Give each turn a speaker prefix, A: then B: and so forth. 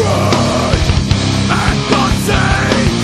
A: Rude and unsafe.